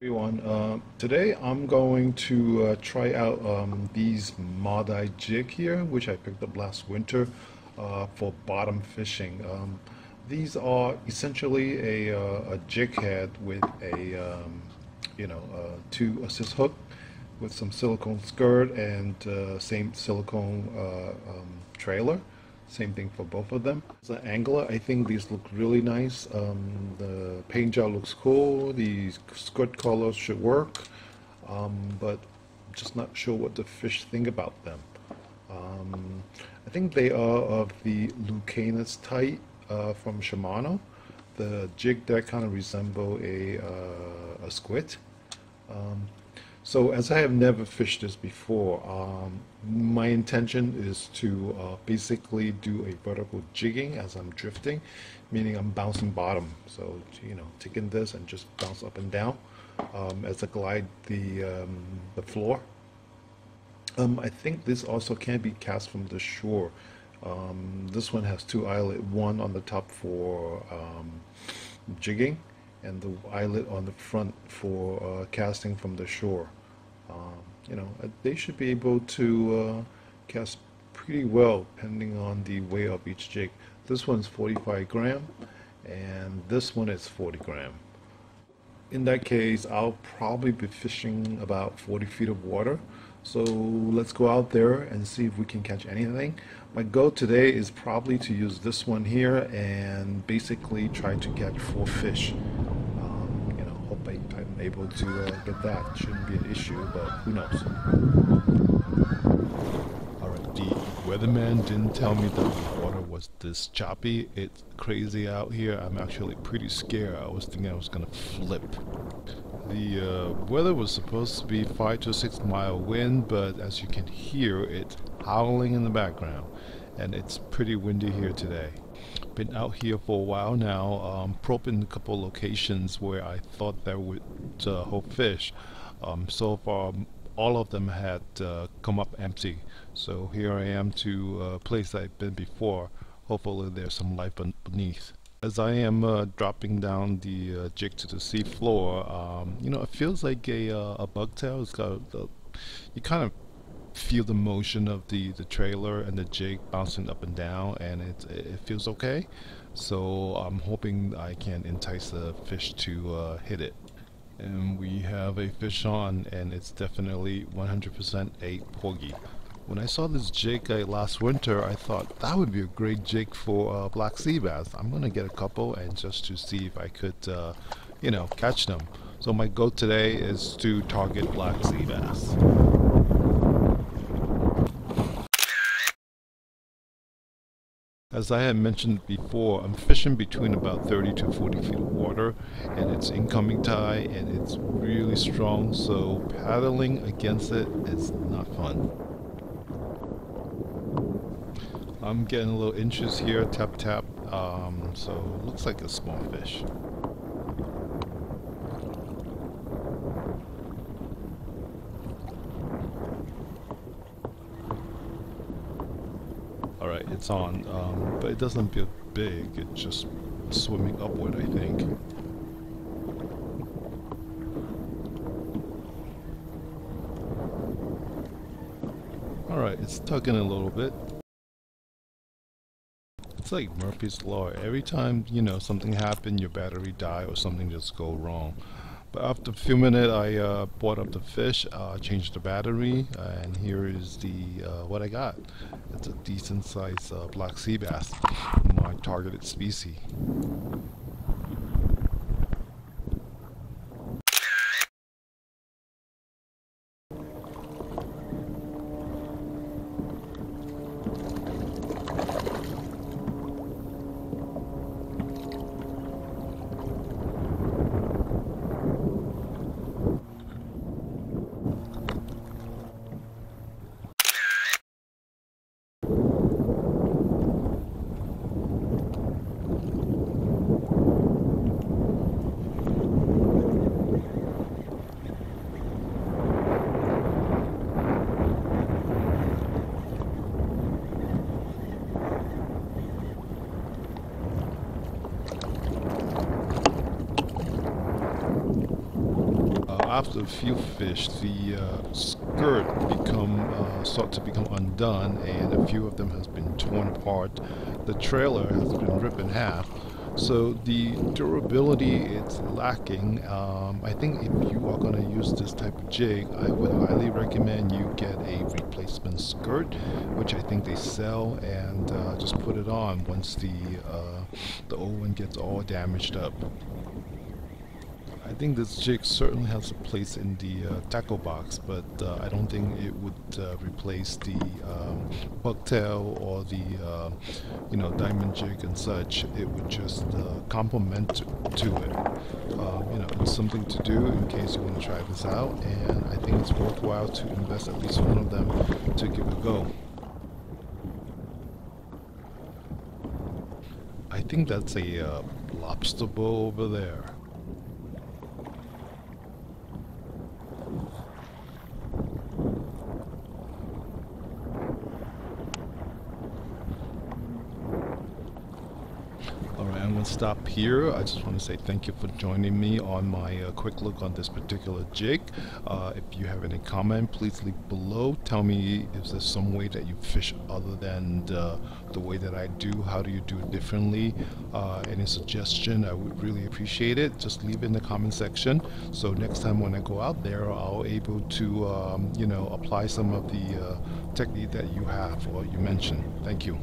everyone. Uh, today I'm going to uh, try out um, these Madai jig here, which I picked up last winter uh, for bottom fishing. Um, these are essentially a, uh, a jig head with a, um, you know, uh, two assist hook with some silicone skirt and uh, same silicone um, trailer. Same thing for both of them. An angler, I think these look really nice. Um, the paint job looks cool. The skirt colors should work, um, but just not sure what the fish think about them. Um, I think they are of the Lucanus type uh, from Shimano. The jig that kind of resemble a, uh, a squid. Um, so as I have never fished this before, um, my intention is to uh, basically do a vertical jigging as I'm drifting, meaning I'm bouncing bottom. So, you know, taking this and just bounce up and down um, as I glide the, um, the floor. Um, I think this also can be cast from the shore. Um, this one has two eyelet, one on the top for um, jigging and the eyelet on the front for uh, casting from the shore. Um, you know, uh, they should be able to uh, cast pretty well depending on the weight of each jig. This one's 45 gram and this one is 40 gram. In that case, I'll probably be fishing about 40 feet of water. So let's go out there and see if we can catch anything. My goal today is probably to use this one here and basically try to catch four fish able to uh, get that. Shouldn't be an issue, but who knows. Alright, the weatherman didn't tell me that the water was this choppy. It's crazy out here. I'm actually pretty scared. I was thinking I was gonna flip. The uh, weather was supposed to be 5 to 6 mile wind, but as you can hear, it's howling in the background. And it's pretty windy here today been out here for a while now, um, probing a couple locations where I thought there would uh, hold fish. Um, so far, all of them had uh, come up empty. So here I am to a place I've been before. Hopefully there's some life beneath. As I am uh, dropping down the uh, jig to the sea floor, um, you know, it feels like a, uh, a bucktail. It's got, you kind of feel the motion of the the trailer and the jig bouncing up and down and it, it feels okay. So I'm hoping I can entice the fish to uh, hit it. And we have a fish on and it's definitely 100% a porgy. When I saw this jig uh, last winter I thought that would be a great jig for uh, black sea bass. I'm gonna get a couple and just to see if I could uh, you know catch them. So my goal today is to target black sea bass As I had mentioned before, I'm fishing between about 30 to 40 feet of water and it's incoming tide and it's really strong so paddling against it is not fun. I'm getting a little inches here, tap tap, um, so looks like a small fish. Alright, it's on, um, but it doesn't feel big, it's just swimming upward, I think. Alright, it's tugging a little bit. It's like Murphy's Law. Every time, you know, something happened, your battery die or something just go wrong. But after a few minutes, I uh, brought up the fish, uh, changed the battery, and here is the uh, what I got. It's a decent sized uh, black sea bass, my targeted species. After a few fish, the uh, skirt become uh, start to become undone, and a few of them has been torn apart. The trailer has been ripped in half. So the durability it's lacking. Um, I think if you are going to use this type of jig, I would highly recommend you get a replacement skirt, which I think they sell, and uh, just put it on once the uh, the old one gets all damaged up. I think this jig certainly has a place in the uh, tackle box, but uh, I don't think it would uh, replace the um, bucktail or the uh, you know diamond jig and such. It would just uh, complement to it. Uh, you know, it's something to do in case you want to try this out, and I think it's worthwhile to invest at least one of them to give it a go. I think that's a lobster bow over there. Stop here. I just want to say thank you for joining me on my uh, quick look on this particular jig. Uh, if you have any comment, please leave below. Tell me if there's some way that you fish other than the, the way that I do. How do you do it differently? Uh, any suggestion, I would really appreciate it. Just leave it in the comment section. So next time when I go out there, I'll able to, um, you know, apply some of the uh, technique that you have or you mentioned. Thank you.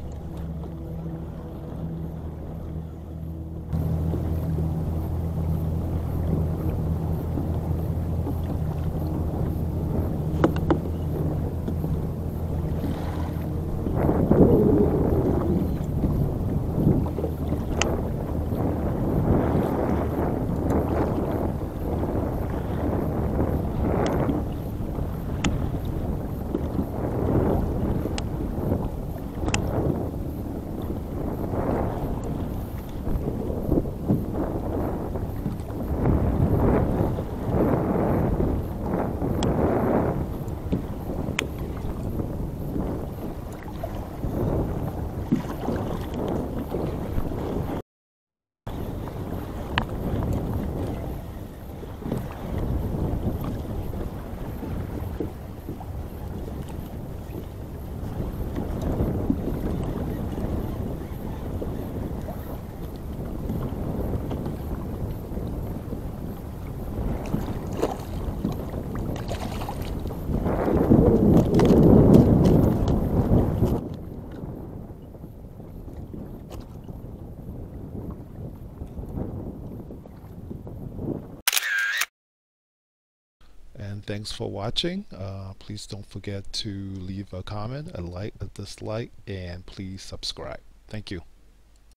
and thanks for watching. Uh, please don't forget to leave a comment a like a dislike and please subscribe. Thank you